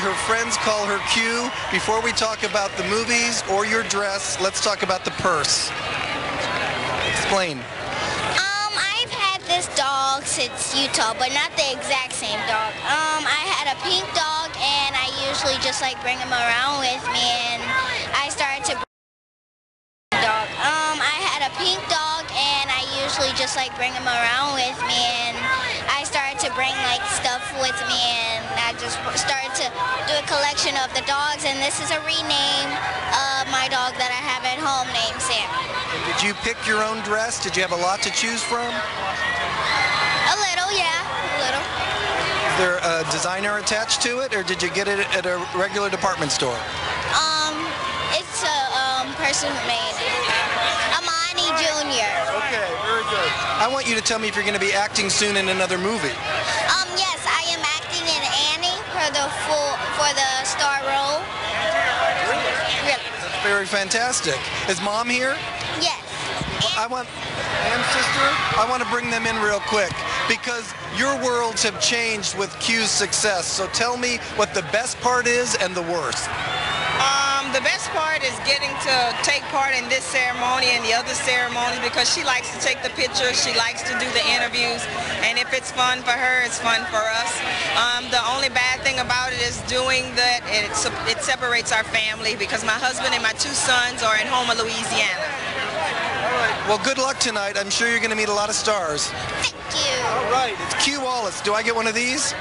Her friends call her Q. Before we talk about the movies or your dress, let's talk about the purse. Explain. Um, I've had this dog since Utah, but not the exact same dog. Um, I had a pink dog, and I usually just like bring him around with me, and I started to dog. Um, I had a pink dog, and I usually just like bring him around with me, and I started to bring like stuff with me, and I just do a collection of the dogs, and this is a rename of my dog that I have at home named Sammy. And did you pick your own dress? Did you have a lot to choose from? A little, yeah, a little. Is there a designer attached to it, or did you get it at a regular department store? Um, it's a um, person made. Armani Jr. Okay, very good. I want you to tell me if you're going to be acting soon in another movie. Um, yes, I am acting in Annie for the full for the star role. Really? That's very fantastic. Is mom here? Yes. I want, and sister, I want to bring them in real quick because your worlds have changed with Q's success. So tell me what the best part is and the worst. Um, the best part is getting to take part in this ceremony and the other ceremonies because she likes to take the pictures, she likes to do the interviews, and if it's fun for her, it's fun for us. Is doing that, it, it separates our family because my husband and my two sons are in Houma, Louisiana. Well, good luck tonight. I'm sure you're going to meet a lot of stars. Thank you. All right, it's Q Wallis. Do I get one of these?